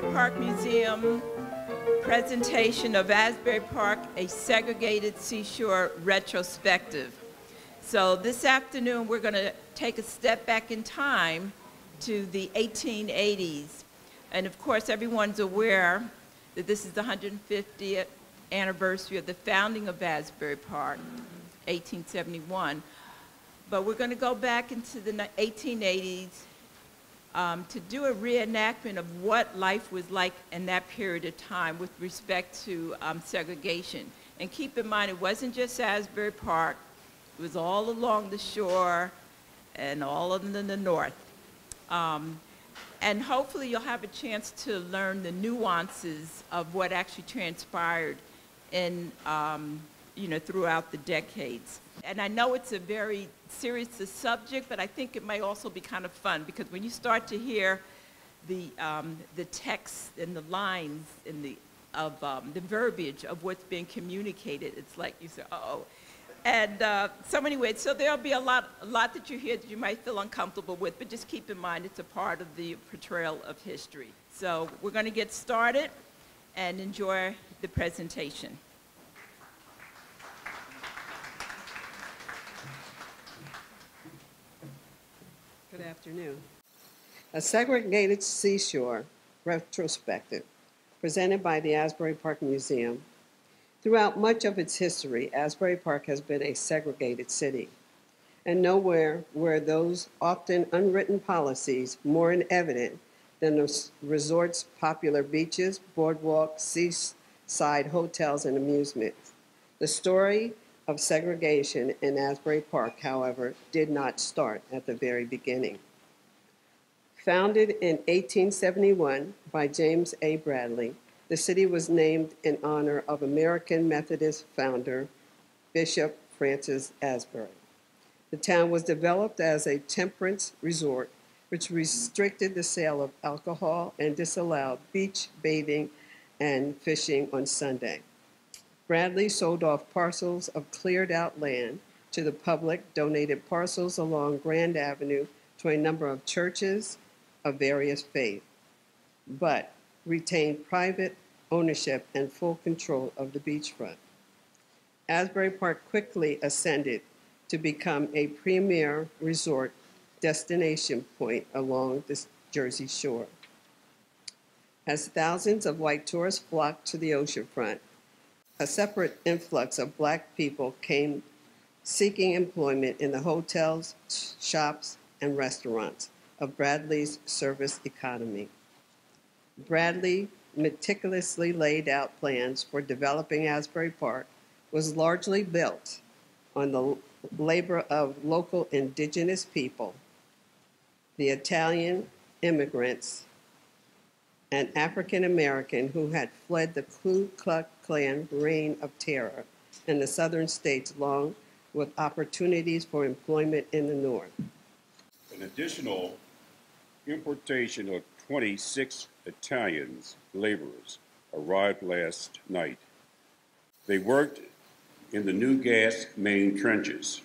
Asbury Park Museum presentation of Asbury Park, a segregated seashore retrospective. So this afternoon, we're going to take a step back in time to the 1880s. And of course, everyone's aware that this is the 150th anniversary of the founding of Asbury Park, 1871. But we're going to go back into the 1880s um, to do a reenactment of what life was like in that period of time with respect to um, segregation. And keep in mind, it wasn't just Asbury Park. It was all along the shore and all in the, north. Um, and hopefully you'll have a chance to learn the nuances of what actually transpired in, um, you know, throughout the decades. And I know it's a very serious subject, but I think it may also be kind of fun because when you start to hear the, um, the text and the lines and the, of um, the verbiage of what's being communicated, it's like you say, uh-oh. And uh, so anyway, so there'll be a lot, a lot that you hear that you might feel uncomfortable with, but just keep in mind it's a part of the portrayal of history. So we're going to get started and enjoy the presentation. Good afternoon. A segregated seashore retrospective presented by the Asbury Park Museum. Throughout much of its history, Asbury Park has been a segregated city, and nowhere were those often unwritten policies more in evident than the resort's popular beaches, boardwalks, seaside hotels, and amusements. The story of segregation in Asbury Park, however, did not start at the very beginning. Founded in 1871 by James A. Bradley, the city was named in honor of American Methodist founder Bishop Francis Asbury. The town was developed as a temperance resort, which restricted the sale of alcohol and disallowed beach bathing and fishing on Sunday. Bradley sold off parcels of cleared out land to the public, donated parcels along Grand Avenue to a number of churches of various faiths, but retained private ownership and full control of the beachfront. Asbury Park quickly ascended to become a premier resort destination point along the Jersey Shore. As thousands of white tourists flocked to the oceanfront, a separate influx of black people came seeking employment in the hotels, shops, and restaurants of Bradley's service economy. Bradley meticulously laid out plans for developing Asbury Park was largely built on the labor of local indigenous people, the Italian immigrants, an African American who had fled the Ku Klux Klan reign of terror in the southern states, along with opportunities for employment in the north. An additional importation of 26 Italians laborers arrived last night. They worked in the new gas main trenches.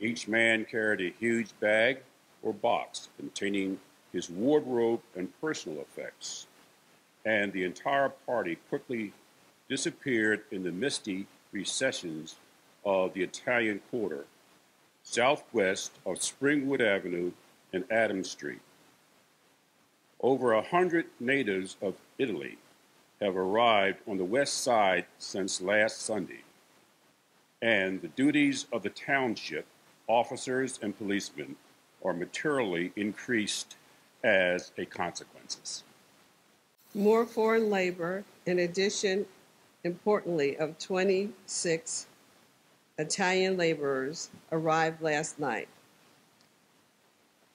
Each man carried a huge bag or box containing his wardrobe and personal effects, and the entire party quickly disappeared in the misty recessions of the Italian Quarter, southwest of Springwood Avenue and Adams Street. Over a hundred natives of Italy have arrived on the west side since last Sunday, and the duties of the township officers and policemen are materially increased as a consequence. More foreign labor, in addition, importantly, of 26 Italian laborers arrived last night.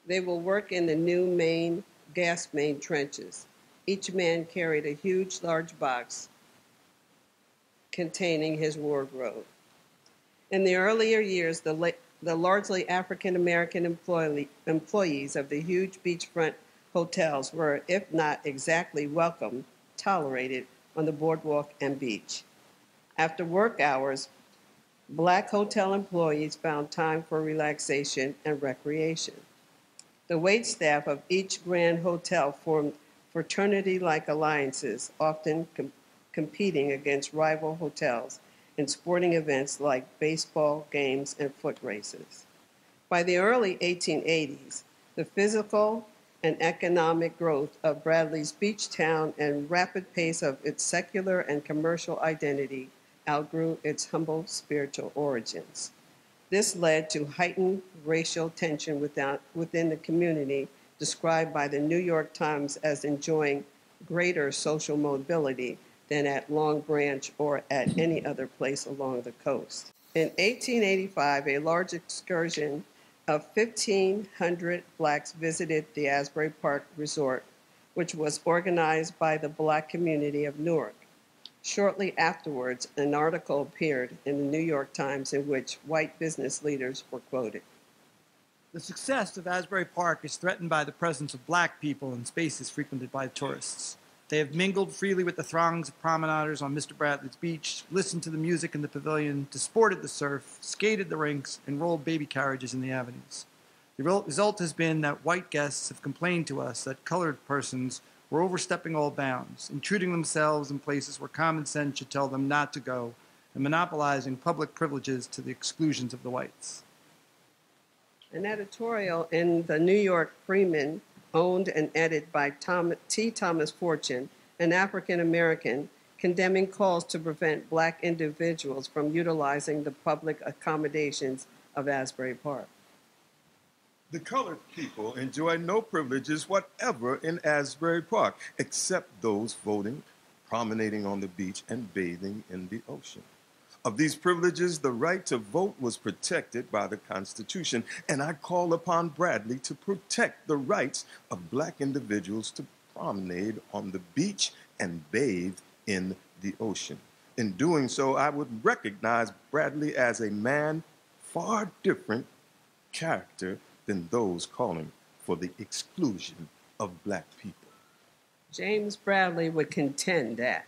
They will work in the new main gas main trenches. Each man carried a huge, large box containing his wardrobe. In the earlier years, the, the largely African American employee, employees of the huge beachfront hotels were, if not exactly welcome, tolerated on the boardwalk and beach. After work hours, black hotel employees found time for relaxation and recreation. The wait staff of each Grand Hotel formed fraternity like alliances, often com- competing against rival hotels in sporting events like baseball games and foot races. By the early 1880s, the physical and economic growth of Bradley's beach town and rapid pace of its secular and commercial identity outgrew its humble spiritual origins. This led to heightened racial tension within the community, described by the New York Times as enjoying greater social mobility than at Long Branch or at any other place along the coast. In 1885, a large excursion of 1,500 blacks visited the Asbury Park Resort, which was organized by the black community of Newark. Shortly afterwards, an article appeared in the New York Times in which white business leaders were quoted. The success of Asbury Park is threatened by the presence of black people in spaces frequented by tourists. They have mingled freely with the throngs of promenaders on Mr. Bradley's beach, listened to the music in the pavilion, disported the surf, skated the rinks, and rolled baby carriages in the avenues. The result has been that white guests have complained to us that colored persons were overstepping all bounds, intruding themselves in places where common sense should tell them not to go, and monopolizing public privileges to the exclusions of the whites. An editorial in the New York Freeman, owned and edited by Tom, T. Thomas Fortune, an African American, condemning calls to prevent black individuals from utilizing the public accommodations of Asbury Park. The colored people enjoy no privileges whatever in Asbury Park, except those voting, promenading on the beach, and bathing in the ocean. Of these privileges, the right to vote was protected by the Constitution, and I call upon Bradley to protect the rights of black individuals to promenade on the beach and bathe in the ocean. In doing so, I would recognize Bradley as a man far different character than those calling for the exclusion of black people. James Bradley would contend that.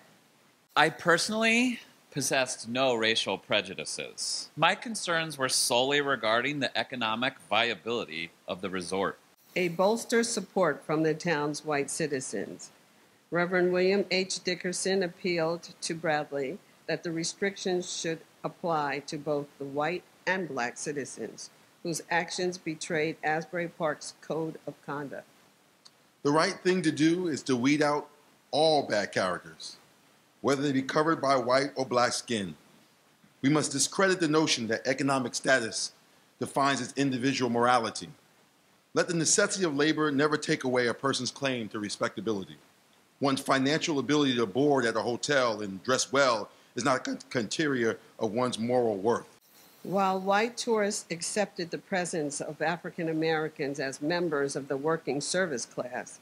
I personally possessed no racial prejudices. My concerns were solely regarding the economic viability of the resort. A bolster support from the town's white citizens. Reverend William H. Dickerson appealed to Bradley that the restrictions should apply to both the white and black citizens whose actions betrayed Asbury Park's code of conduct. The right thing to do is to weed out all bad characters, whether they be covered by white or black skin. We must discredit the notion that economic status defines its individual morality. Let the necessity of labor never take away a person's claim to respectability. One's financial ability to board at a hotel and dress well is not a criteria of one's moral worth. While white tourists accepted the presence of African Americans as members of the working service class,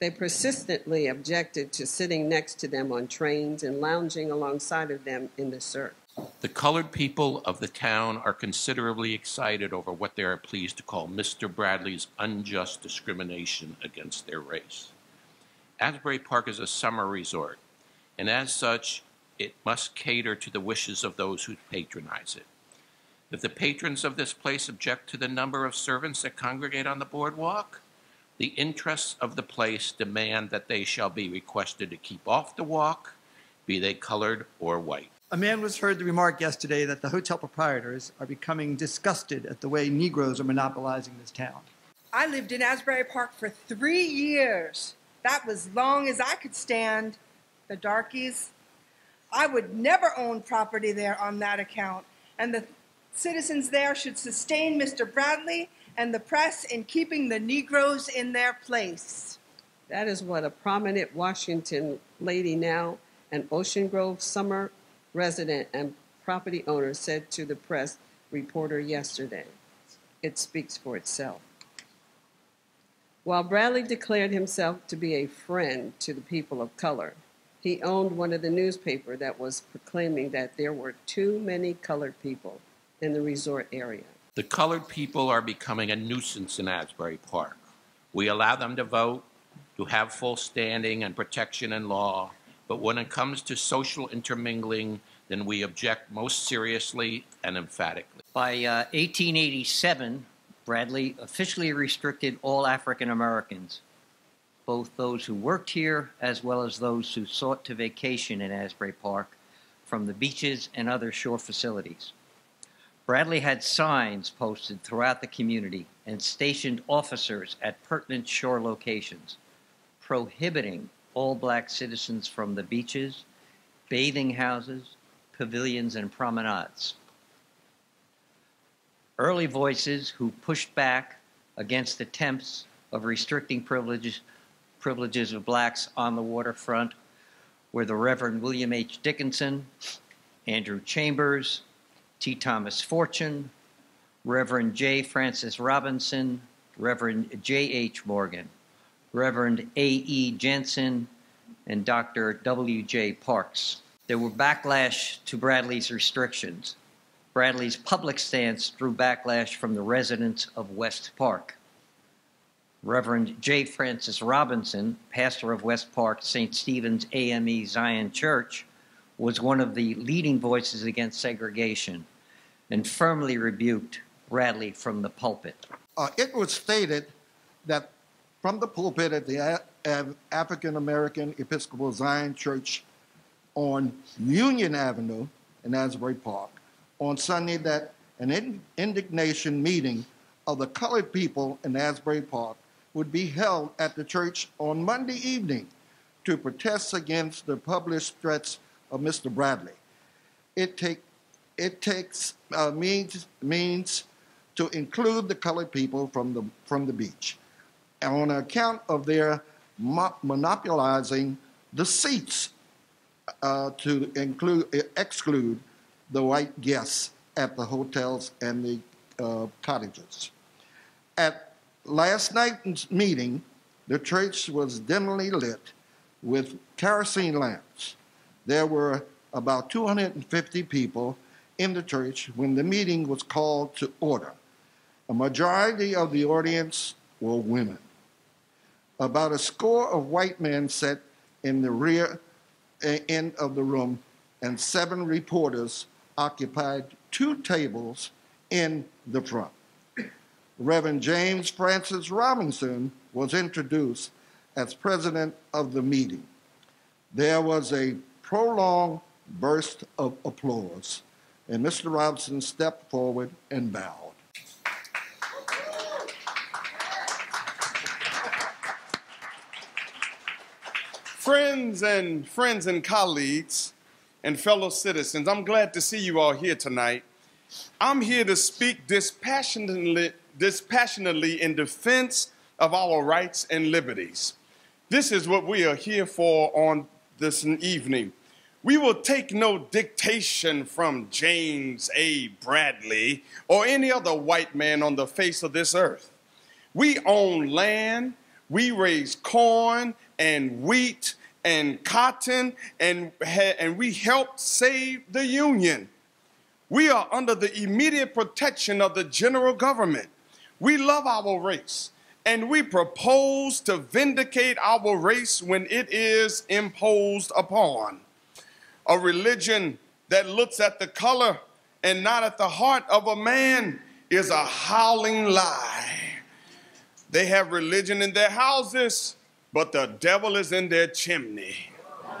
they persistently objected to sitting next to them on trains and lounging alongside of them in the surf. The colored people of the town are considerably excited over what they are pleased to call Mr. Bradley's unjust discrimination against their race. Asbury Park is a summer resort, and as such, it must cater to the wishes of those who patronize it. If the patrons of this place object to the number of servants that congregate on the boardwalk, the interests of the place demand that they shall be requested to keep off the walk, be they colored or white. A man was heard to remark yesterday that the hotel proprietors are becoming disgusted at the way Negroes are monopolizing this town. I lived in Asbury Park for three years. That was long as I could stand. The darkies. I would never own property there on that account. And the citizens there should sustain Mr. Bradley and the press in keeping the Negroes in their place. That is what a prominent Washington lady now, an Ocean Grove summer resident and property owner, said to the press reporter yesterday. It speaks for itself. While Bradley declared himself to be a friend to the people of color, he owned one of the newspapers that was proclaiming that there were too many colored people in the resort area. The colored people are becoming a nuisance in Asbury Park. We allow them to vote, to have full standing and protection in law, but when it comes to social intermingling, then we object most seriously and emphatically. By uh, 1887, Bradley officially restricted all African Americans, both those who worked here as well as those who sought to vacation in Asbury Park from the beaches and other shore facilities. Bradley had signs posted throughout the community and stationed officers at pertinent shore locations prohibiting all black citizens from the beaches, bathing houses, pavilions, and promenades. Early voices who pushed back against attempts of restricting privileges, privileges of blacks on the waterfront were the Reverend William H. Dickinson, Andrew Chambers, T. Thomas Fortune, Reverend J. Francis Robinson, Reverend J. H. Morgan, Reverend A. E. Jensen, and Dr. W. J. Parks. There were backlash to Bradley's restrictions. Bradley's public stance drew backlash from the residents of West Park. Reverend J. Francis Robinson, pastor of West Park St. Stephen's AME Zion Church, was one of the leading voices against segregation and firmly rebuked Bradley from the pulpit. Uh, it was stated that from the pulpit at the African American Episcopal Zion Church on Union Avenue in Asbury Park on Sunday that an in- indignation meeting of the colored people in Asbury Park would be held at the church on Monday evening to protest against the published threats of Mr. Bradley. It, take, it takes uh, means, means to include the colored people from the, from the beach on account of their mo- monopolizing the seats uh, to include exclude the white guests at the hotels and the uh, cottages. At last night's meeting, the church was dimly lit with kerosene lamps. There were about 250 people in the church when the meeting was called to order. A majority of the audience were women. About a score of white men sat in the rear eh, end of the room, and seven reporters occupied two tables in the front. Reverend James Francis Robinson was introduced as president of the meeting. There was a prolonged burst of applause, and Mr. Robinson stepped forward and bowed. Friends and friends and colleagues and fellow citizens, I'm glad to see you all here tonight. I'm here to speak dispassionately, dispassionately in defense of our rights and liberties. This is what we are here for on this evening. We will take no dictation from James A. Bradley or any other white man on the face of this earth. We own land, we raise corn and wheat and cotton, and, and we helped save the Union. We are under the immediate protection of the general government. We love our race, and we propose to vindicate our race when it is imposed upon. A religion that looks at the color and not at the heart of a man is a howling lie. They have religion in their houses, but the devil is in their chimney.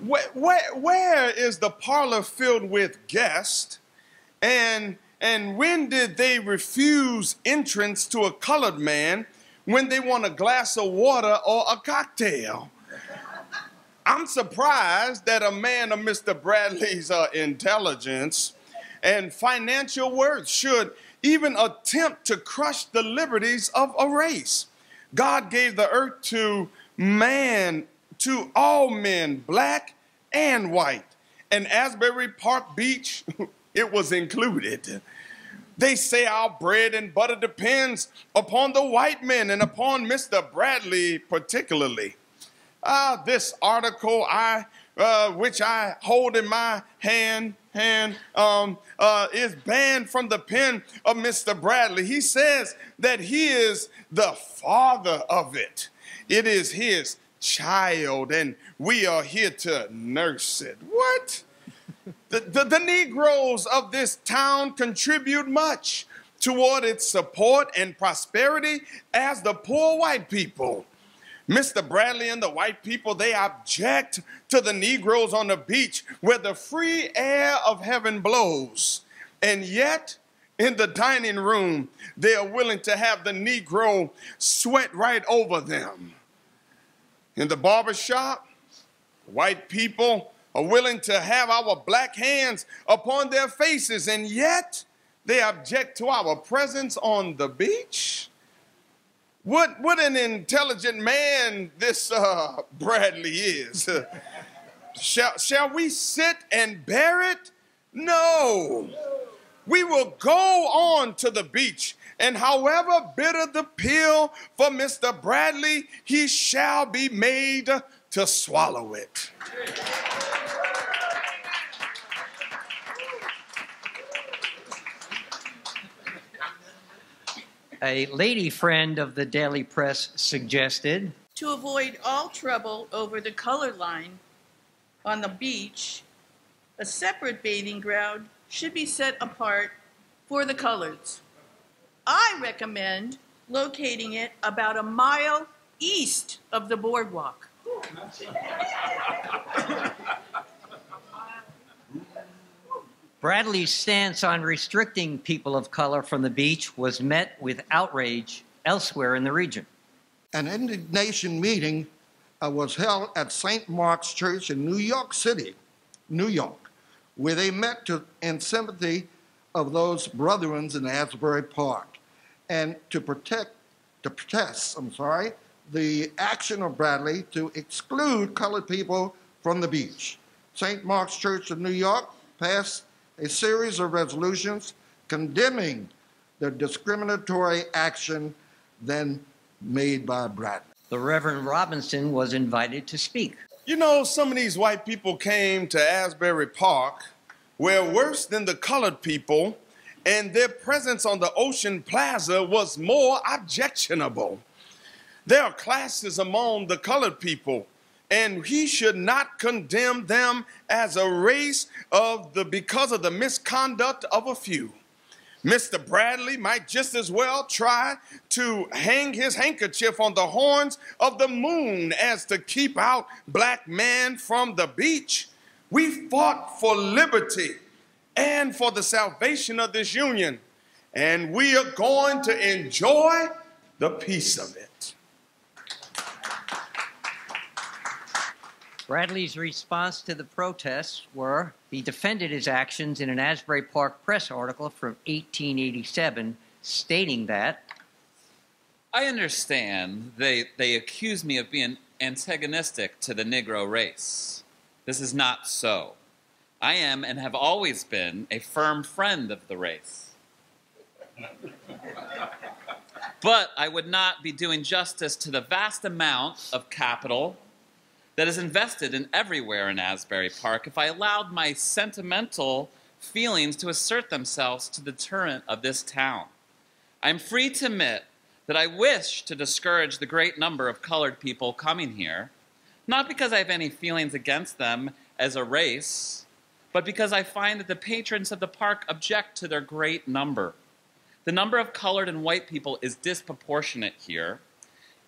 where, where, where is the parlor filled with guests? And, and when did they refuse entrance to a colored man when they want a glass of water or a cocktail? I'm surprised that a man of Mr. Bradley's uh, intelligence and financial worth should even attempt to crush the liberties of a race. God gave the earth to man, to all men, black and white. And Asbury Park Beach, it was included. They say our bread and butter depends upon the white men and upon Mr. Bradley particularly. Ah, this article I, uh, which I hold in my hand, hand um, uh, is banned from the pen of Mr. Bradley. He says that he is the father of it. It is his child, and we are here to nurse it. What? The, the, the Negroes of this town contribute much toward its support and prosperity as the poor white people. Mr. Bradley and the white people, they object to the Negroes on the beach where the free air of heaven blows. And yet, in the dining room, they are willing to have the Negro sweat right over them. In the barber shop, white people are willing to have our black hands upon their faces, and yet they object to our presence on the beach. What, what an intelligent man this uh, Bradley is. shall, shall we sit and bear it? No. We will go on to the beach, and however bitter the pill for Mr. Bradley, he shall be made to swallow it. A lady friend of the Daily Press suggested To avoid all trouble over the color line on the beach, a separate bathing ground should be set apart for the coloreds. I recommend locating it about a mile east of the boardwalk. Bradley's stance on restricting people of color from the beach was met with outrage elsewhere in the region. An indignation meeting uh, was held at St. Mark's Church in New York City, New York, where they met to, in sympathy of those brethren in Asbury Park and to protect, to protest, I'm sorry, the action of Bradley to exclude colored people from the beach. St. Mark's Church of New York passed a series of resolutions condemning the discriminatory action then made by Bradley. The Reverend Robinson was invited to speak. You know, some of these white people came to Asbury Park, where worse than the colored people, and their presence on the Ocean Plaza was more objectionable. There are classes among the colored people, and he should not condemn them as a race of the because of the misconduct of a few. Mr. Bradley might just as well try to hang his handkerchief on the horns of the moon as to keep out black man from the beach. We fought for liberty and for the salvation of this union, and we are going to enjoy the peace of it. Bradley's response to the protests were he defended his actions in an Asbury Park press article from 1887 stating that I understand they, they accuse me of being antagonistic to the Negro race. This is not so. I am and have always been a firm friend of the race. but I would not be doing justice to the vast amount of capital that is invested in everywhere in Asbury Park if I allowed my sentimental feelings to assert themselves to the deterrent of this town. I'm free to admit that I wish to discourage the great number of colored people coming here, not because I have any feelings against them as a race, but because I find that the patrons of the park object to their great number. The number of colored and white people is disproportionate here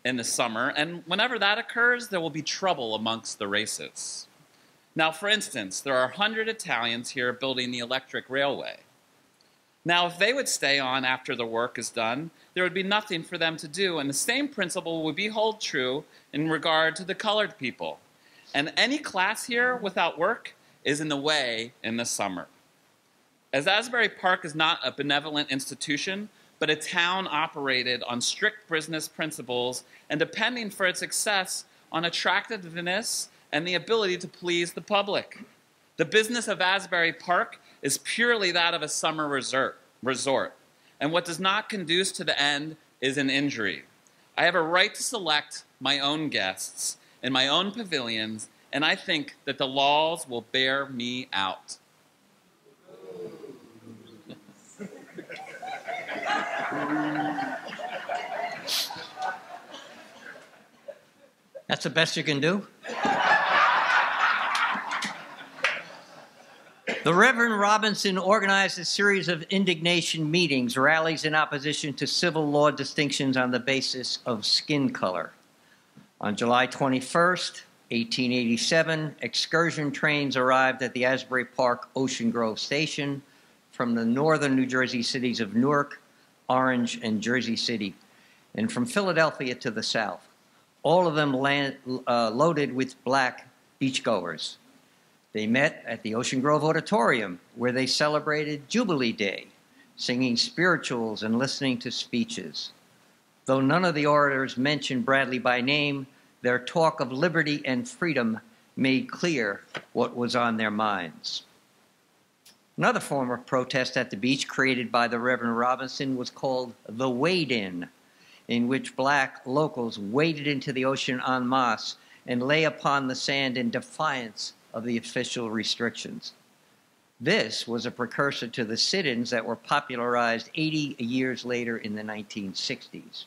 in the summer, and whenever that occurs, there will be trouble amongst the races. Now, for instance, there are 100 Italians here building the electric railway. Now, if they would stay on after the work is done, there would be nothing for them to do, and the same principle would be hold true in regard to the colored people. And any class here without work is in the way in the summer. As Asbury Park is not a benevolent institution, but a town operated on strict business principles and depending for its success on attractiveness and the ability to please the public. The business of Asbury Park is purely that of a summer resort, and what does not conduce to the end is an injury. I have a right to select my own guests in my own pavilions, and I think that the laws will bear me out. That's the best you can do? The Reverend Robinson organized a series of indignation meetings, rallies in opposition to civil law distinctions on the basis of skin color. On July 21st, 1887, excursion trains arrived at the Asbury Park Ocean Grove Station from the northern New Jersey cities of Newark, Orange, and Jersey City, and from Philadelphia to the south, all of them land, uh, loaded with black beachgoers. They met at the Ocean Grove Auditorium, where they celebrated Jubilee Day, singing spirituals and listening to speeches. Though none of the orators mentioned Bradley by name, their talk of liberty and freedom made clear what was on their minds. Another form of protest at the beach created by the Reverend Robinson was called the Wade In, in which black locals waded into the ocean en masse and lay upon the sand in defiance of the official restrictions. This was a precursor to the sit ins that were popularized 80 years later in the 1960s.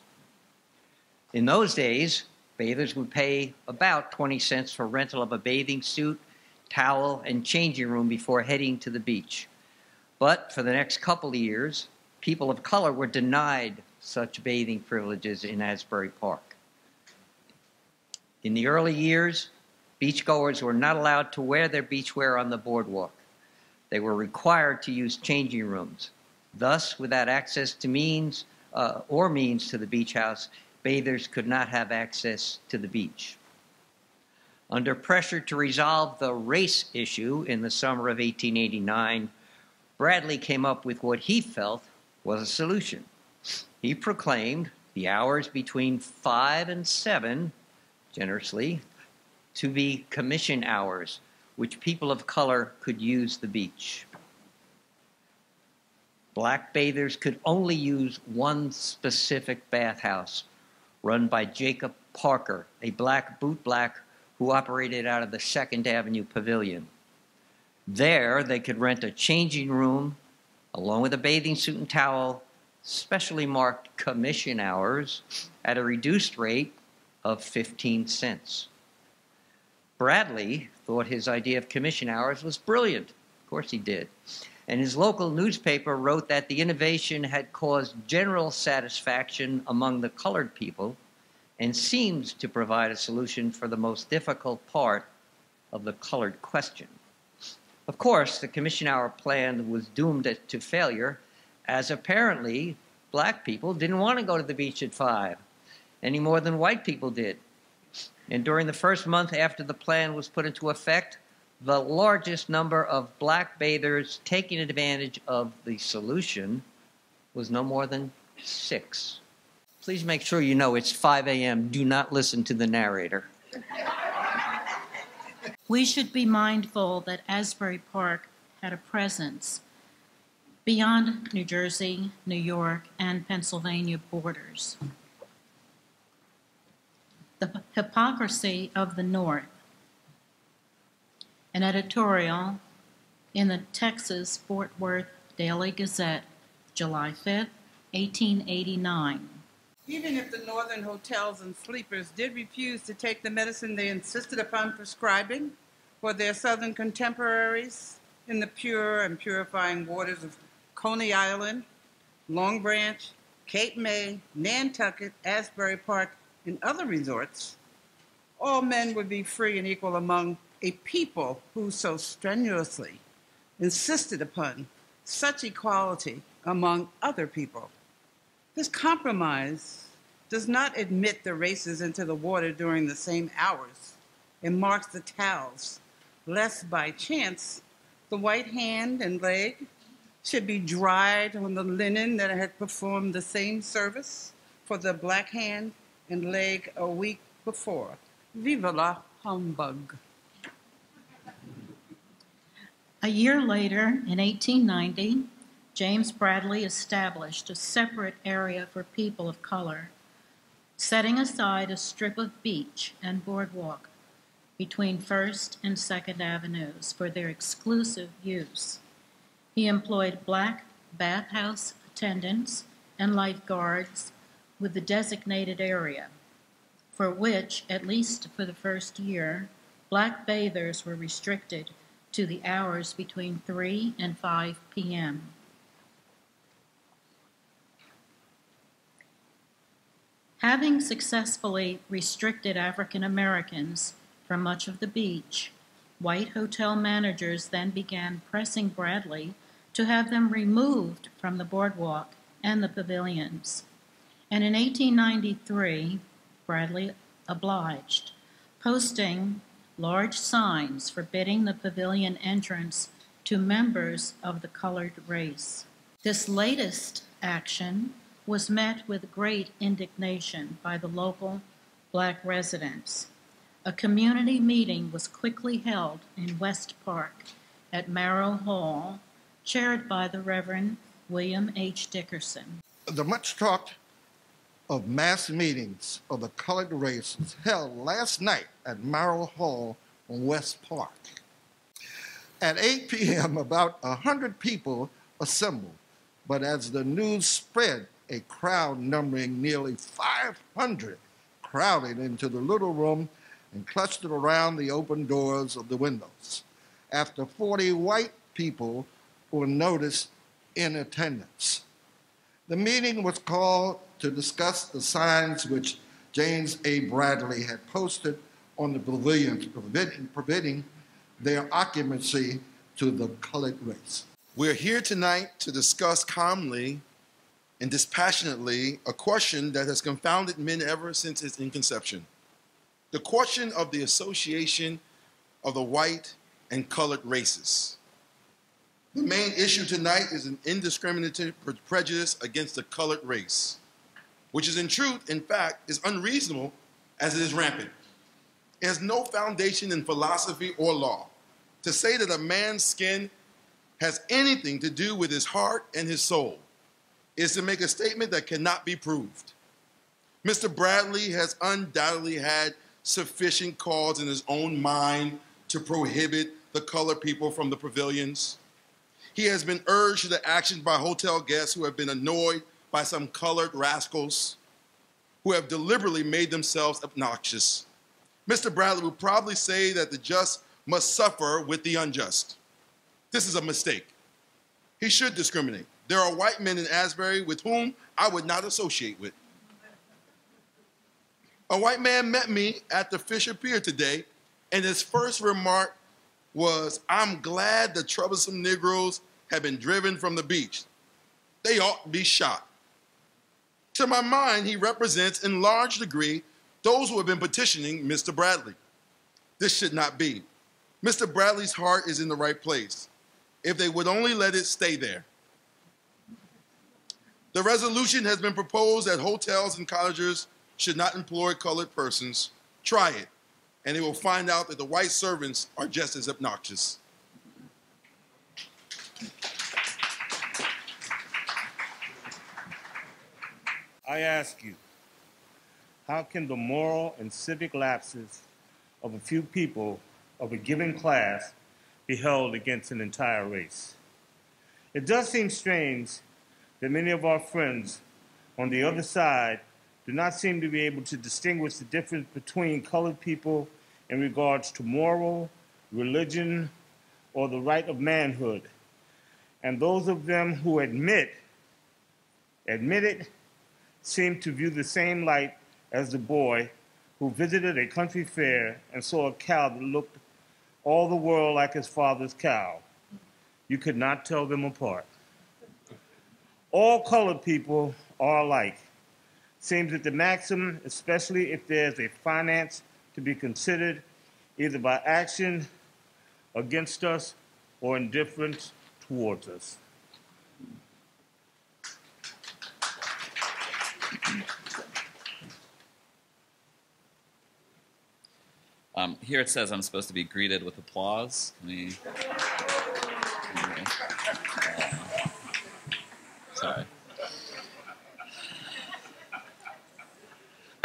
In those days, bathers would pay about 20 cents for rental of a bathing suit, towel, and changing room before heading to the beach. But for the next couple of years, people of color were denied such bathing privileges in Asbury Park. In the early years, Beachgoers were not allowed to wear their beachwear on the boardwalk. They were required to use changing rooms. Thus, without access to means uh, or means to the beach house, bathers could not have access to the beach. Under pressure to resolve the race issue in the summer of 1889, Bradley came up with what he felt was a solution. He proclaimed the hours between 5 and 7, generously, to be commission hours, which people of color could use the beach. Black bathers could only use one specific bathhouse run by Jacob Parker, a black bootblack who operated out of the Second Avenue Pavilion. There, they could rent a changing room along with a bathing suit and towel, specially marked commission hours, at a reduced rate of 15 cents. Bradley thought his idea of commission hours was brilliant. Of course he did. And his local newspaper wrote that the innovation had caused general satisfaction among the colored people and seems to provide a solution for the most difficult part of the colored question. Of course, the commission hour plan was doomed to failure, as apparently black people didn't want to go to the beach at five any more than white people did. And during the first month after the plan was put into effect, the largest number of black bathers taking advantage of the solution was no more than six. Please make sure you know it's 5 a.m. Do not listen to the narrator. We should be mindful that Asbury Park had a presence beyond New Jersey, New York, and Pennsylvania borders the hypocrisy of the North. An editorial in the Texas Fort Worth Daily Gazette, July 5, 1889. Even if the northern hotels and sleepers did refuse to take the medicine they insisted upon prescribing for their southern contemporaries in the pure and purifying waters of Coney Island, Long Branch, Cape May, Nantucket, Asbury Park, and other resorts, all men would be free and equal among a people who so strenuously insisted upon such equality among other people. This compromise does not admit the races into the water during the same hours. and marks the towels, lest by chance the white hand and leg should be dried on the linen that had performed the same service for the black hand and leg a week before. Viva la humbug. A year later, in 1890, James Bradley established a separate area for people of color, setting aside a strip of beach and boardwalk between First and Second Avenues for their exclusive use. He employed black bathhouse attendants and lifeguards with the designated area, for which, at least for the first year, black bathers were restricted to the hours between 3 and 5 p.m. Having successfully restricted African Americans from much of the beach, white hotel managers then began pressing Bradley to have them removed from the boardwalk and the pavilions. And in 1893, Bradley obliged, posting large signs forbidding the pavilion entrance to members of the colored race. This latest action was met with great indignation by the local black residents. A community meeting was quickly held in West Park at Marrow Hall, chaired by the Reverend William H. Dickerson. The much talked of mass meetings of the colored race was held last night at Marrow Hall on West Park. At 8 p.m., about 100 people assembled, but as the news spread, a crowd numbering nearly 500 crowded into the little room and clustered around the open doors of the windows. After 40 white people were noticed in attendance. The meeting was called to discuss the signs which James A. Bradley had posted on the pavilions forbidding, forbidding their occupancy to the colored race. We're here tonight to discuss calmly and dispassionately a question that has confounded men ever since its inconception. The question of the association of the white and colored races. The main issue tonight is an indiscriminate prejudice against the colored race, which is in truth, in fact, is unreasonable as it is rampant. It has no foundation in philosophy or law. To say that a man's skin has anything to do with his heart and his soul is to make a statement that cannot be proved. Mr. Bradley has undoubtedly had sufficient cause in his own mind to prohibit the colored people from the pavilions. He has been urged to the action by hotel guests who have been annoyed by some colored rascals who have deliberately made themselves obnoxious. Mr. Bradley will probably say that the just must suffer with the unjust. This is a mistake. He should discriminate. There are white men in Asbury with whom I would not associate with. A white man met me at the Fisher Pier today, and his first remark was, I'm glad the troublesome Negroes have been driven from the beach. They ought to be shot. To my mind, he represents in large degree those who have been petitioning Mr. Bradley. This should not be. Mr. Bradley's heart is in the right place. If they would only let it stay there. The resolution has been proposed at hotels and colleges should not employ colored persons. Try it, and they will find out that the white servants are just as obnoxious. I ask you, how can the moral and civic lapses of a few people of a given class be held against an entire race? It does seem strange that many of our friends on the other side do not seem to be able to distinguish the difference between colored people in regards to moral, religion, or the right of manhood. And those of them who admit, admit it, seem to view the same light as the boy who visited a country fair and saw a cow that looked all the world like his father's cow. You could not tell them apart. All colored people are alike. Seems that the maxim, especially if there's a finance to be considered either by action against us or indifference towards us. Um, here it says I'm supposed to be greeted with applause. Can we? Sorry.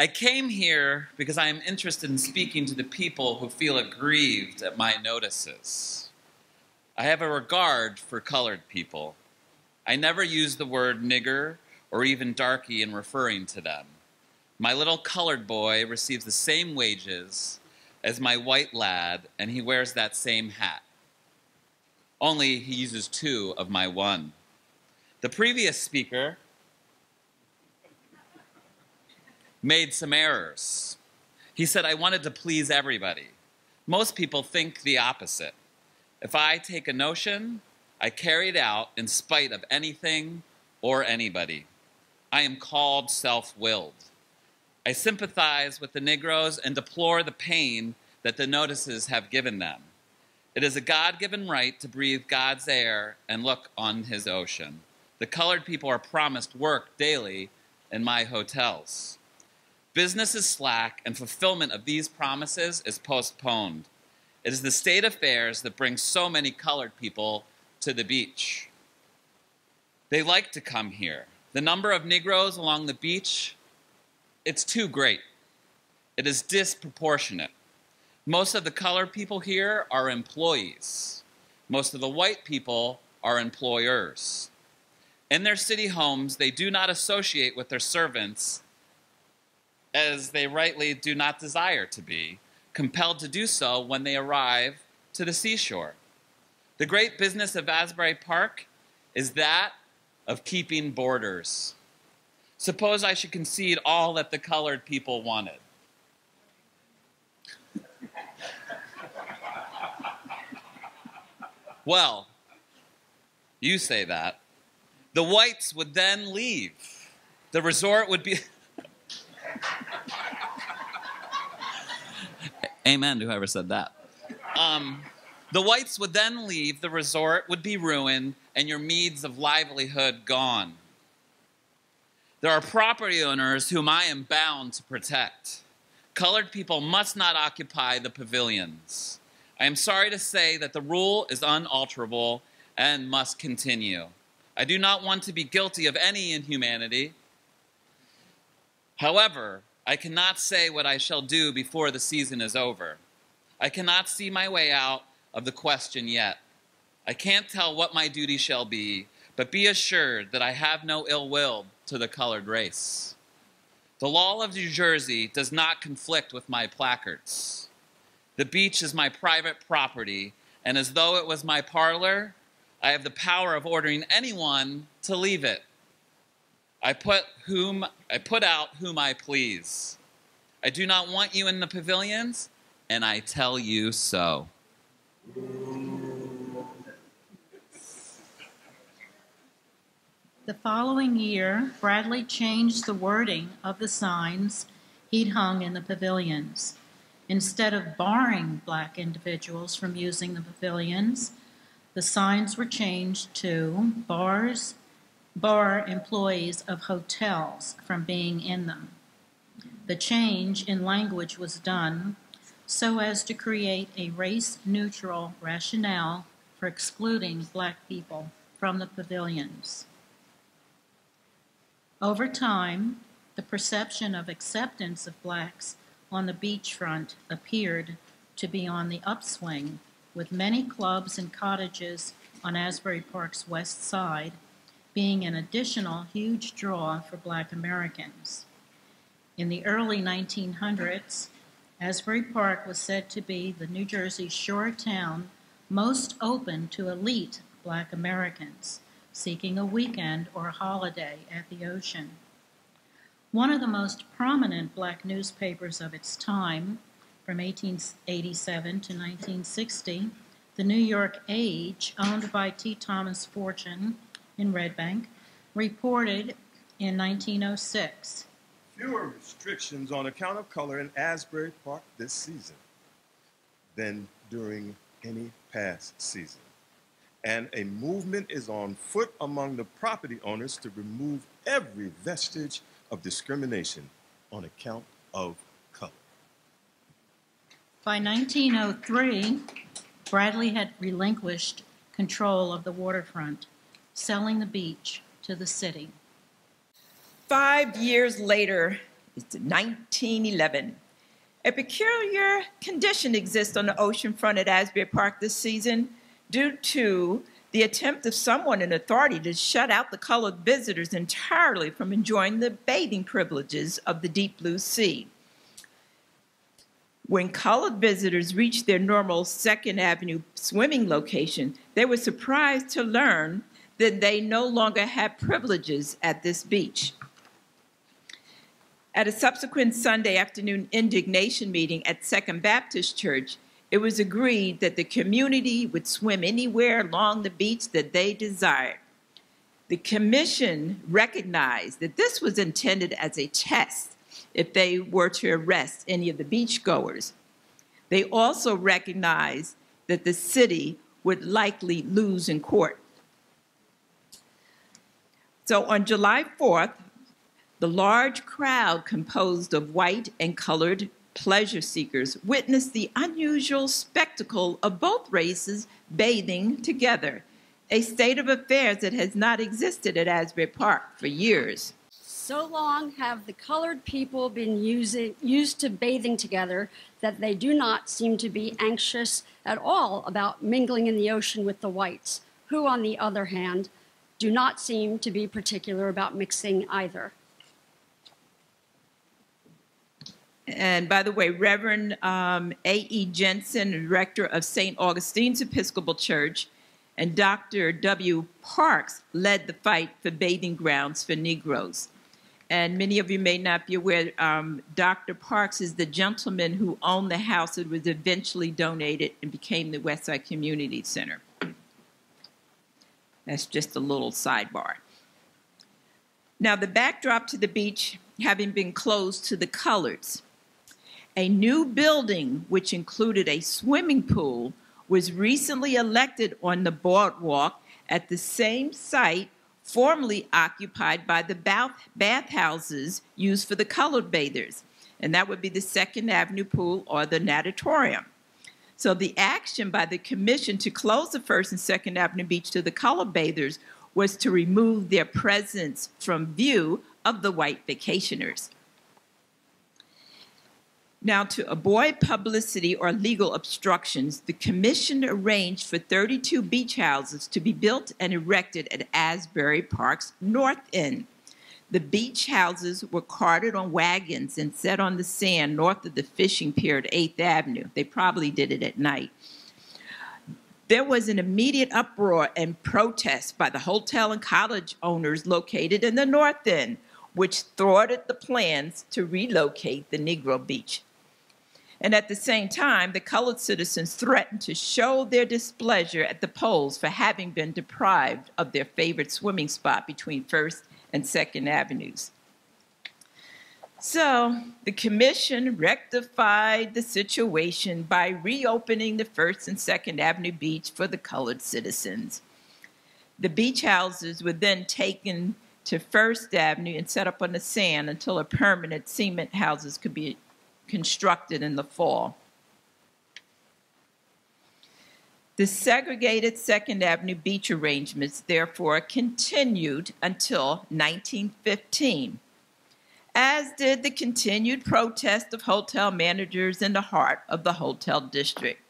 I came here because I am interested in speaking to the people who feel aggrieved at my notices. I have a regard for colored people. I never use the word nigger or even darky in referring to them. My little colored boy receives the same wages as my white lad, and he wears that same hat. only he uses two of my one. The previous speaker made some errors. He said, I wanted to please everybody. Most people think the opposite. If I take a notion, I carry it out in spite of anything or anybody. I am called self willed. I sympathize with the Negroes and deplore the pain that the notices have given them. It is a God given right to breathe God's air and look on his ocean. The colored people are promised work daily in my hotels. Business is slack, and fulfillment of these promises is postponed. It is the state affairs that brings so many colored people to the beach. They like to come here. The number of Negroes along the beach, it's too great. It is disproportionate. Most of the colored people here are employees. Most of the white people are employers. In their city homes, they do not associate with their servants as they rightly do not desire to be, compelled to do so when they arrive to the seashore. The great business of Asbury Park is that of keeping boarders. Suppose I should concede all that the colored people wanted. well, you say that. The whites would then leave. The resort would be. Amen to whoever said that. Um, the whites would then leave, the resort would be ruined, and your means of livelihood gone. There are property owners whom I am bound to protect. Colored people must not occupy the pavilions. I am sorry to say that the rule is unalterable and must continue. I do not want to be guilty of any inhumanity. However, I cannot say what I shall do before the season is over. I cannot see my way out of the question yet. I can't tell what my duty shall be, but be assured that I have no ill will to the colored race. The law of New Jersey does not conflict with my placards. The beach is my private property, and as though it was my parlor, I have the power of ordering anyone to leave it. I put whom I put out whom I please. I do not want you in the pavilions, and I tell you so. The following year, Bradley changed the wording of the signs he'd hung in the pavilions. Instead of barring black individuals from using the pavilions, the signs were changed to bars bar employees of hotels from being in them. The change in language was done so as to create a race neutral rationale for excluding black people from the pavilions. Over time, the perception of acceptance of blacks on the beachfront appeared to be on the upswing, with many clubs and cottages on Asbury Park's west side being an additional huge draw for black Americans. In the early 1900s, Asbury Park was said to be the New Jersey shore town most open to elite black Americans seeking a weekend or holiday at the ocean. One of the most prominent black newspapers of its time, from 1887 to 1960, the New York Age, owned by T. Thomas Fortune in Red Bank, reported in 1906. Fewer restrictions on account of color in Asbury Park this season than during any past season. And a movement is on foot among the property owners to remove every vestige of discrimination on account of color. By 1903, Bradley had relinquished control of the waterfront selling the beach to the city. Five years later, it's 1911. A peculiar condition exists on the ocean front at Asbury Park this season due to the attempt of someone in authority to shut out the colored visitors entirely from enjoying the bathing privileges of the deep blue sea. When colored visitors reached their normal Second Avenue swimming location, they were surprised to learn that they no longer had privileges at this beach. At a subsequent Sunday afternoon indignation meeting at Second Baptist Church, it was agreed that the community would swim anywhere along the beach that they desired. The commission recognized that this was intended as a test if they were to arrest any of the beachgoers. They also recognized that the city would likely lose in court. So on July 4th, the large crowd composed of white and colored pleasure seekers witnessed the unusual spectacle of both races bathing together, a state of affairs that has not existed at Asbury Park for years. So long have the colored people been using, used to bathing together that they do not seem to be anxious at all about mingling in the ocean with the whites, who, on the other hand, do not seem to be particular about mixing either. And by the way, Reverend um, A.E. Jensen, rector of St. Augustine's Episcopal Church, and Dr. W. Parks led the fight for bathing grounds for Negroes. And many of you may not be aware, um, Dr. Parks is the gentleman who owned the house that was eventually donated and became the Westside Community Center. That's just a little sidebar. Now, the backdrop to the beach having been closed to the coloreds, a new building, which included a swimming pool, was recently elected on the boardwalk at the same site formerly occupied by the bath bathhouses used for the colored bathers, and that would be the Second Avenue pool or the natatorium. So the action by the commission to close the First and Second Avenue beach to the colored bathers was to remove their presence from view of the white vacationers. Now, to avoid publicity or legal obstructions, the commission arranged for 32 beach houses to be built and erected at Asbury Park's north end. The beach houses were carted on wagons and set on the sand north of the fishing pier at 8th Avenue. They probably did it at night. There was an immediate uproar and protest by the hotel and college owners located in the north end, which thwarted the plans to relocate the Negro Beach. And at the same time, the colored citizens threatened to show their displeasure at the polls for having been deprived of their favorite swimming spot between First and Second Avenues. So the commission rectified the situation by reopening the First and Second Avenue beach for the colored citizens. The beach houses were then taken to First Avenue and set up on the sand until a permanent cement houses could be constructed in the fall. The segregated Second Avenue beach arrangements, therefore, continued until 1915, as did the continued protest of hotel managers in the heart of the hotel district.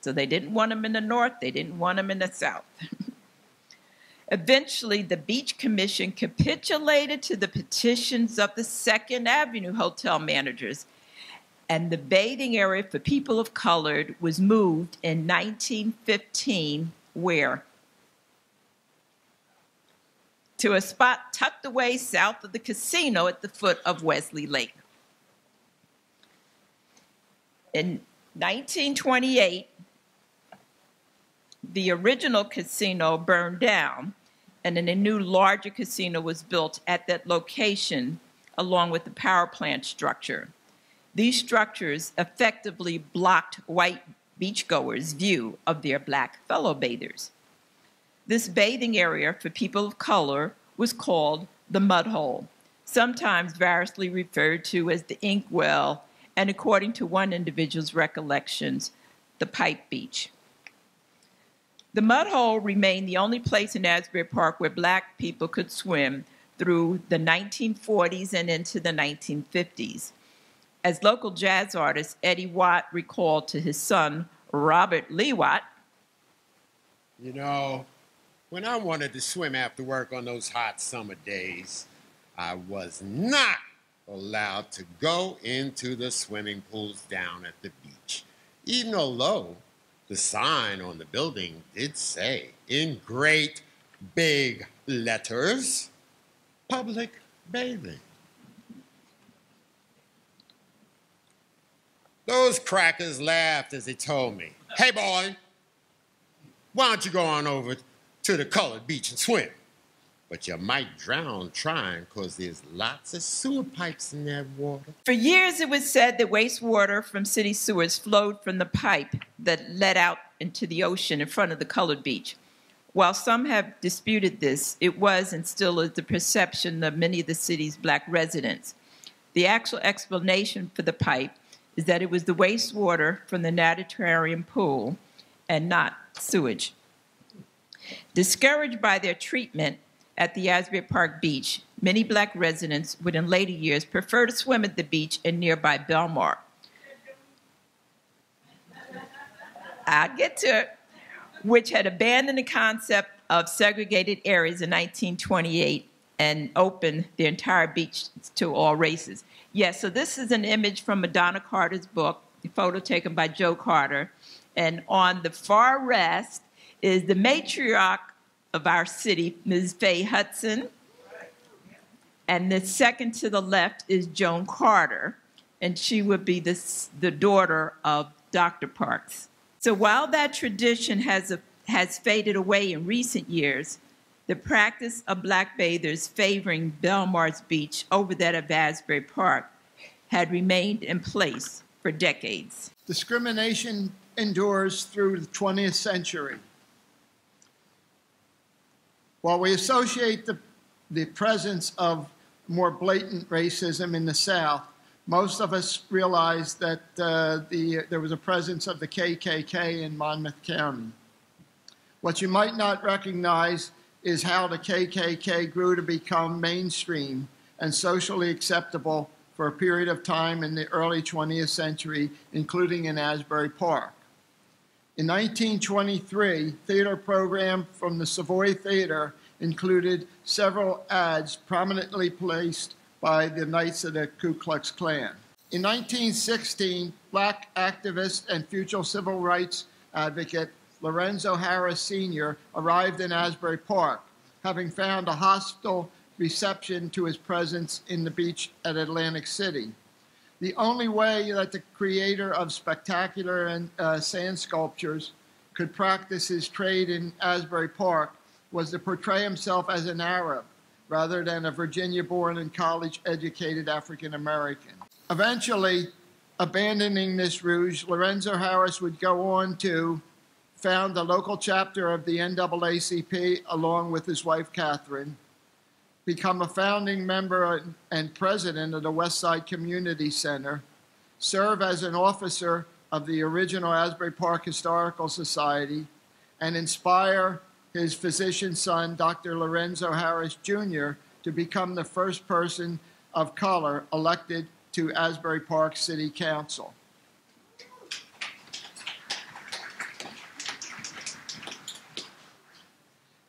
So they didn't want them in the north, they didn't want them in the south. Eventually, the Beach Commission capitulated to the petitions of the Second Avenue hotel managers and the bathing area for people of color was moved in 1915 where? To a spot tucked away south of the casino at the foot of Wesley Lake. In 1928, the original casino burned down, and then a new larger casino was built at that location along with the power plant structure. These structures effectively blocked white beachgoers' view of their black fellow bathers. This bathing area for people of color was called the mud hole, sometimes variously referred to as the inkwell, and according to one individual's recollections, the pipe beach. The mud hole remained the only place in Asbury Park where black people could swim through the 1940s and into the 1950s. As local jazz artist Eddie Watt recalled to his son, Robert Lee Watt, You know, when I wanted to swim after work on those hot summer days, I was not allowed to go into the swimming pools down at the beach, even though the sign on the building did say in great big letters public bathing. Those crackers laughed as they told me, Hey, boy, why don't you go on over to the colored beach and swim? But you might drown trying because there's lots of sewer pipes in that water. For years, it was said that wastewater from city sewers flowed from the pipe that led out into the ocean in front of the colored beach. While some have disputed this, it was and still is the perception of many of the city's black residents. The actual explanation for the pipe is that it was the wastewater from the natatorium pool and not sewage. Discouraged by their treatment at the Asbury Park beach, many black residents would in later years prefer to swim at the beach in nearby Belmar. I get to it, which had abandoned the concept of segregated areas in 1928 and opened the entire beach to all races. Yes, so this is an image from Madonna Carter's book, a photo taken by Joe Carter. And on the far rest is the matriarch of our city, Ms. Faye Hudson. And the second to the left is Joan Carter, and she would be the, the daughter of Dr. Parks. So while that tradition has, a, has faded away in recent years, the practice of black bathers favoring Belmar's Beach over that of Asbury Park had remained in place for decades. Discrimination endures through the 20th century. While we associate the, the presence of more blatant racism in the South, most of us realize that uh, the, there was a presence of the KKK in Monmouth County. What you might not recognize is how the KKK grew to become mainstream and socially acceptable for a period of time in the early 20th century, including in Asbury Park. In 1923, theater program from the Savoy Theater included several ads prominently placed by the Knights of the Ku Klux Klan. In 1916, black activist and future civil rights advocate Lorenzo Harris Sr. arrived in Asbury Park, having found a hostile reception to his presence in the beach at Atlantic City. The only way that the creator of spectacular and uh, sand sculptures could practice his trade in Asbury Park was to portray himself as an Arab rather than a Virginia born and college educated African American. Eventually, abandoning this rouge, Lorenzo Harris would go on to found the local chapter of the NAACP along with his wife Catherine, become a founding member and president of the Westside Community Center, serve as an officer of the original Asbury Park Historical Society, and inspire his physician son, Dr. Lorenzo Harris Jr., to become the first person of color elected to Asbury Park City Council.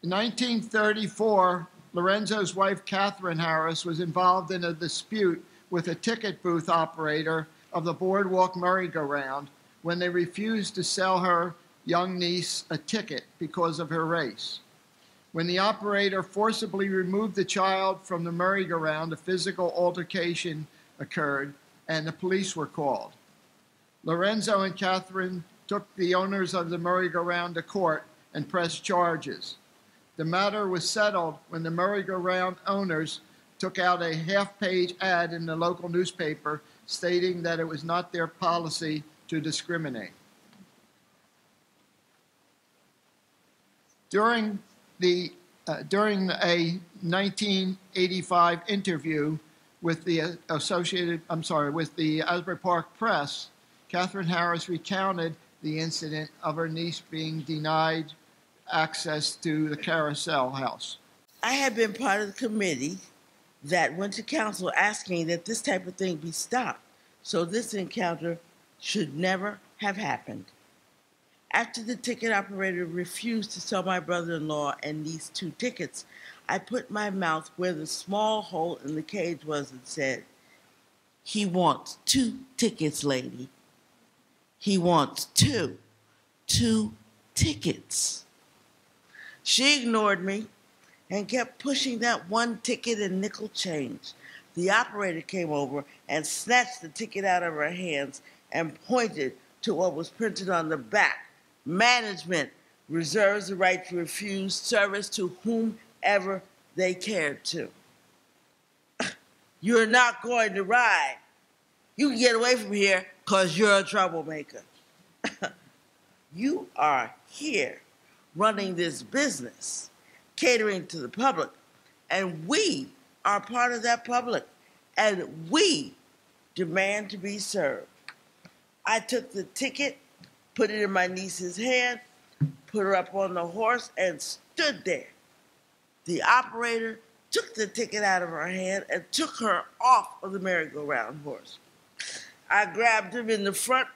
In 1934, Lorenzo's wife, Catherine Harris, was involved in a dispute with a ticket booth operator of the Boardwalk merry-go-round when they refused to sell her young niece a ticket because of her race. When the operator forcibly removed the child from the merry-go-round, a physical altercation occurred and the police were called. Lorenzo and Catherine took the owners of the merry-go-round to court and pressed charges. The matter was settled when the merry-go-round owners took out a half-page ad in the local newspaper stating that it was not their policy to discriminate. During the uh, during a 1985 interview with the Associated, I'm sorry, with the Asbury Park Press, Catherine Harris recounted the incident of her niece being denied access to the Carousel House. I had been part of the committee that went to council asking that this type of thing be stopped. So this encounter should never have happened. After the ticket operator refused to sell my brother in law and niece two tickets, I put my mouth where the small hole in the cage was and said, He wants two tickets, lady. He wants two. Two tickets. She ignored me and kept pushing that one ticket and nickel change. The operator came over and snatched the ticket out of her hands and pointed to what was printed on the back. Management reserves the right to refuse service to whomever they cared to. You're not going to ride. You can get away from here because you're a troublemaker. you are here running this business, catering to the public, and we are part of that public, and we demand to be served. I took the ticket, put it in my niece's hand, put her up on the horse, and stood there. The operator took the ticket out of her hand and took her off of the merry-go-round horse. I grabbed him in the front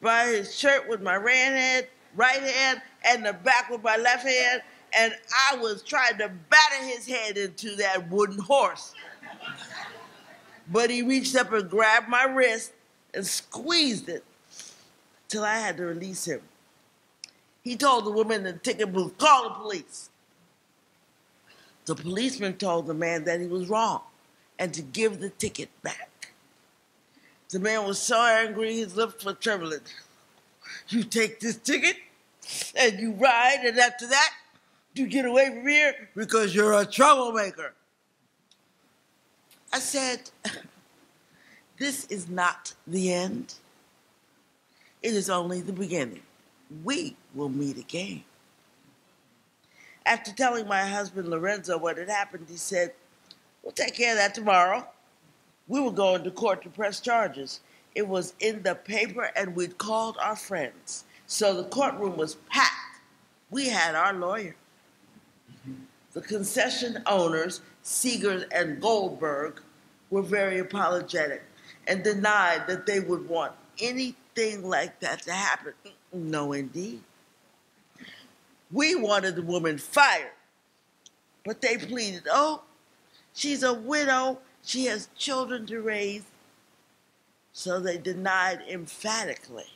by his shirt with my right hand, right hand, and the back with my left hand, and I was trying to batter his head into that wooden horse. But he reached up and grabbed my wrist and squeezed it till I had to release him. He told the woman in the ticket booth, call the police. The policeman told the man that he was wrong and to give the ticket back. The man was so angry his lips were trembling. You take this ticket and you ride, and after that, you get away from here because you're a troublemaker. I said, This is not the end. It is only the beginning. We will meet again. After telling my husband Lorenzo what had happened, he said, We'll take care of that tomorrow. We were going to court to press charges. It was in the paper, and we'd called our friends. So the courtroom was packed. We had our lawyer. The concession owners, Seegers and Goldberg, were very apologetic and denied that they would want anything like that to happen. No, indeed. We wanted the woman fired, but they pleaded, oh, she's a widow, she has children to raise. So they denied emphatically,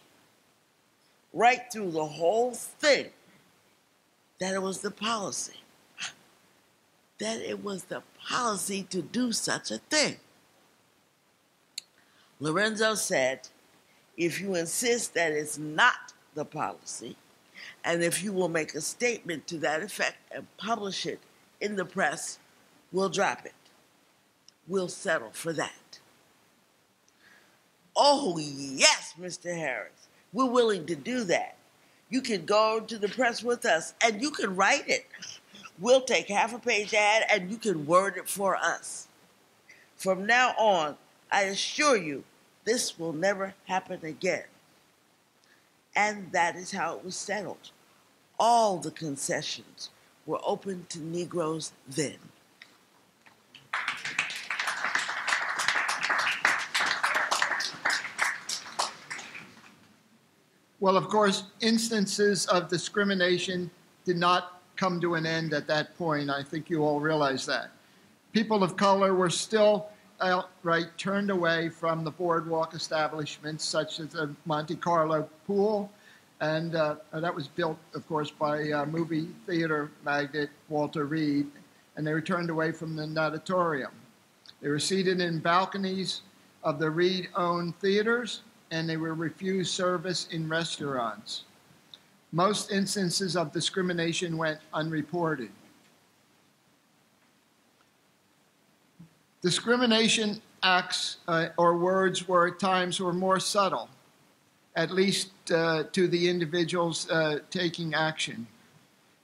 right through the whole thing, that it was the policy. That it was the policy to do such a thing. Lorenzo said, if you insist that it's not the policy, and if you will make a statement to that effect and publish it in the press, we'll drop it. We'll settle for that. Oh, yes, Mr. Harris, we're willing to do that. You can go to the press with us and you can write it. We'll take half a page ad and you can word it for us. From now on, I assure you, this will never happen again. And that is how it was settled. All the concessions were open to Negroes then. Well, of course, instances of discrimination did not come to an end at that point. I think you all realize that. People of color were still outright turned away from the boardwalk establishments such as the Monte Carlo pool, and uh, that was built, of course, by uh, movie theater magnate Walter Reade, and they were turned away from the natatorium. They were seated in balconies of the Reade-owned theaters, and they were refused service in restaurants. Most instances of discrimination went unreported. Discrimination acts uh, or words were at times were more subtle, at least uh, to the individuals uh, taking action.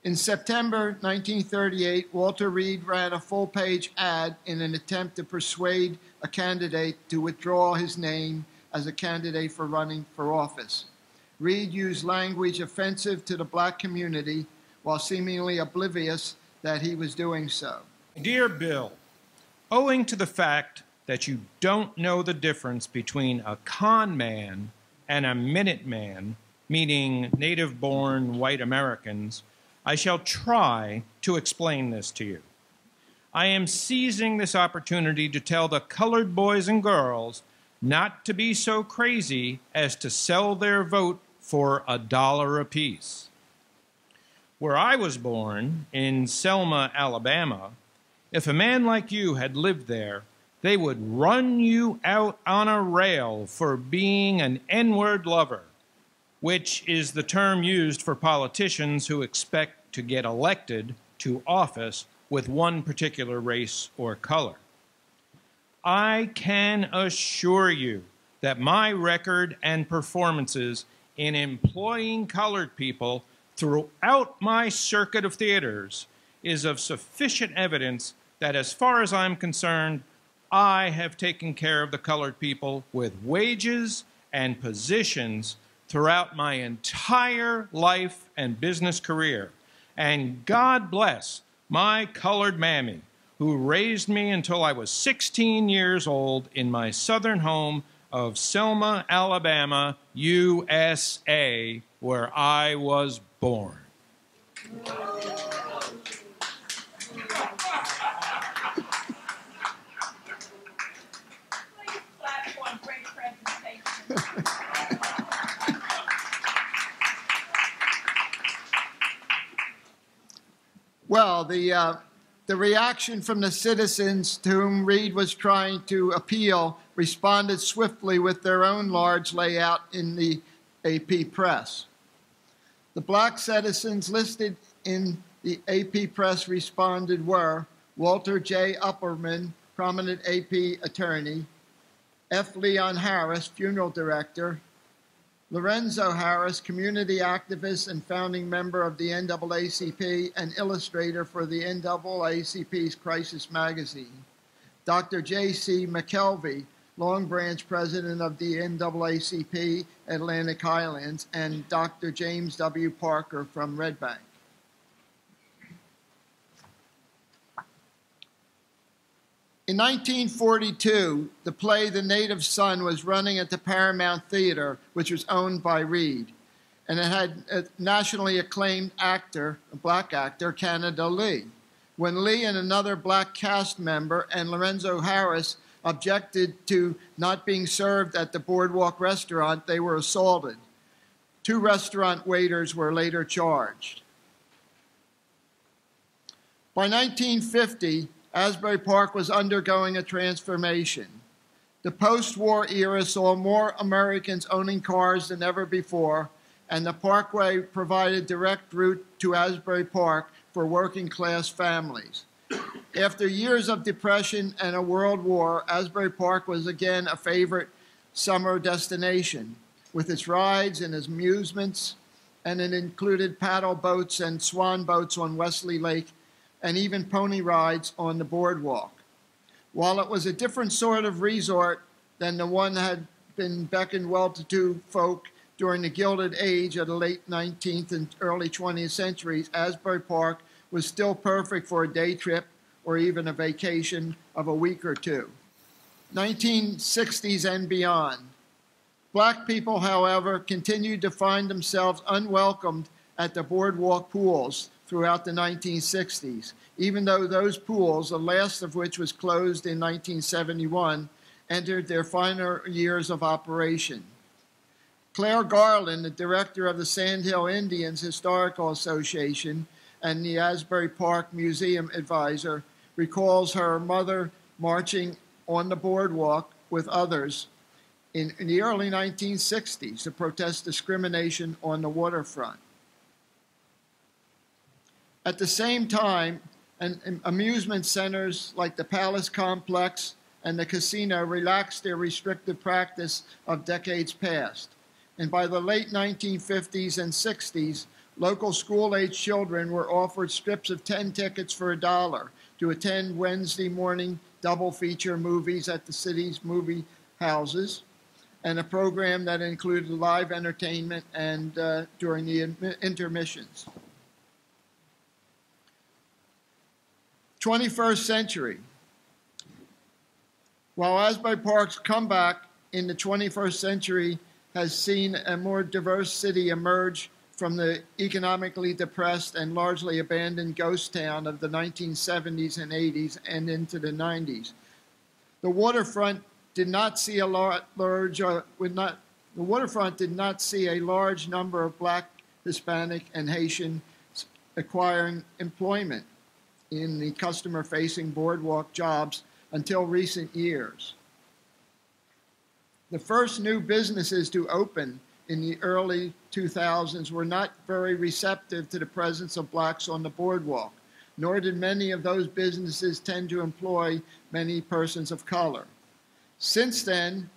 In September 1938, Walter Reade ran a full page ad in an attempt to persuade a candidate to withdraw his name as a candidate for running for office. Reade used language offensive to the black community while seemingly oblivious that he was doing so. Dear Bill, owing to the fact that you don't know the difference between a con man and a Minuteman, meaning native born white Americans, I shall try to explain this to you. I am seizing this opportunity to tell the colored boys and girls not to be so crazy as to sell their vote for a dollar apiece. Where I was born, in Selma, Alabama, if a man like you had lived there, they would run you out on a rail for being an N word lover, which is the term used for politicians who expect to get elected to office with one particular race or color. I can assure you that my record and performances in employing colored people throughout my circuit of theaters is of sufficient evidence that, as far as I'm concerned, I have taken care of the colored people with wages and positions throughout my entire life and business career. And God bless my colored mammy who raised me until I was 16 years old in my southern home of Selma, Alabama, USA, where I was born. Well, the, uh, the reaction from the citizens to whom Reade was trying to appeal responded swiftly with their own large layout in the AP press. The black citizens listed in the AP press responded were Walter J. Upperman, prominent AP attorney, F. Leon Harris, funeral director, Lorenzo Harris, community activist and founding member of the NAACP and illustrator for the NAACP's Crisis magazine. Dr. J.C. McKelvey, Long Branch president of the NAACP Atlantic Highlands, and Dr. James W. Parker from Red Bank. In 1942, the play The Native Son was running at the Paramount Theater, which was owned by Reade. And it had a nationally acclaimed actor, a black actor, Canada Lee. When Lee and another black cast member and Lorenzo Harris objected to not being served at the Boardwalk restaurant, they were assaulted. Two restaurant waiters were later charged. By 1950, Asbury Park was undergoing a transformation. The post war era saw more Americans owning cars than ever before, and the parkway provided direct route to Asbury Park for working class families. After years of depression and a world war, Asbury Park was again a favorite summer destination with its rides and amusements, and it included paddle boats and swan boats on Wesley Lake and even pony rides on the boardwalk. While it was a different sort of resort than the one that had been beckoned well to do folk during the Gilded Age of the late 19th and early 20th centuries, Asbury Park was still perfect for a day trip or even a vacation of a week or two. 1960s and beyond. Black people, however, continued to find themselves unwelcomed at the boardwalk pools throughout the 1960s, even though those pools, the last of which was closed in 1971, entered their final years of operation. Claire Garland, the director of the Sandhill Indians Historical Association and the Asbury Park Museum advisor, recalls her mother marching on the boardwalk with others in, in the early 1960s to protest discrimination on the waterfront. At the same time, and, amusement centers like the Palace Complex and the casino relaxed their restrictive practice of decades past. And by the late 1950s and 60s, local school-age children were offered strips of 10 tickets for a dollar to attend Wednesday morning double feature movies at the city's movie houses and a program that included live entertainment and uh, during the intermissions. 21st century. While Asbury Park's comeback in the 21st century has seen a more diverse city emerge from the economically depressed and largely abandoned ghost town of the 1970s and 80s and into the 90s. The waterfront did not see a large, uh, not, the waterfront did not see a large number of black, Hispanic, and Haitian acquiring employment in the customer facing boardwalk jobs until recent years. The first new businesses to open in the early 2000s were not very receptive to the presence of blacks on the boardwalk, nor did many of those businesses tend to employ many persons of color. Since then,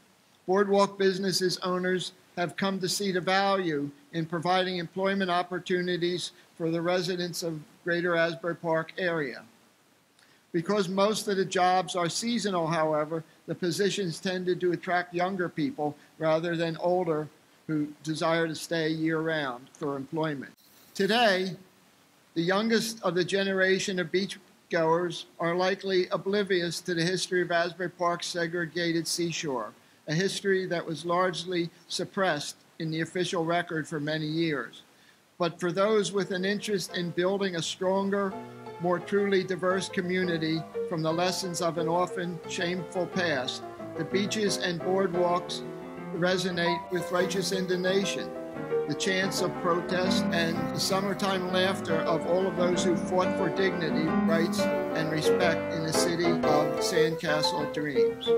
boardwalk businesses owners have come to see the value in providing employment opportunities for the residents of greater Asbury Park area. Because most of the jobs are seasonal, however, the positions tended to attract younger people rather than older who desire to stay year round for employment. Today, the youngest of the generation of beachgoers are likely oblivious to the history of Asbury Park's segregated seashore, a history that was largely suppressed in the official record for many years. But for those with an interest in building a stronger, more truly diverse community from the lessons of an often shameful past, the beaches and boardwalks resonate with righteous indignation, the chants of protest, and the summertime laughter of all of those who fought for dignity, rights, and respect in the city of Sandcastle Dreams.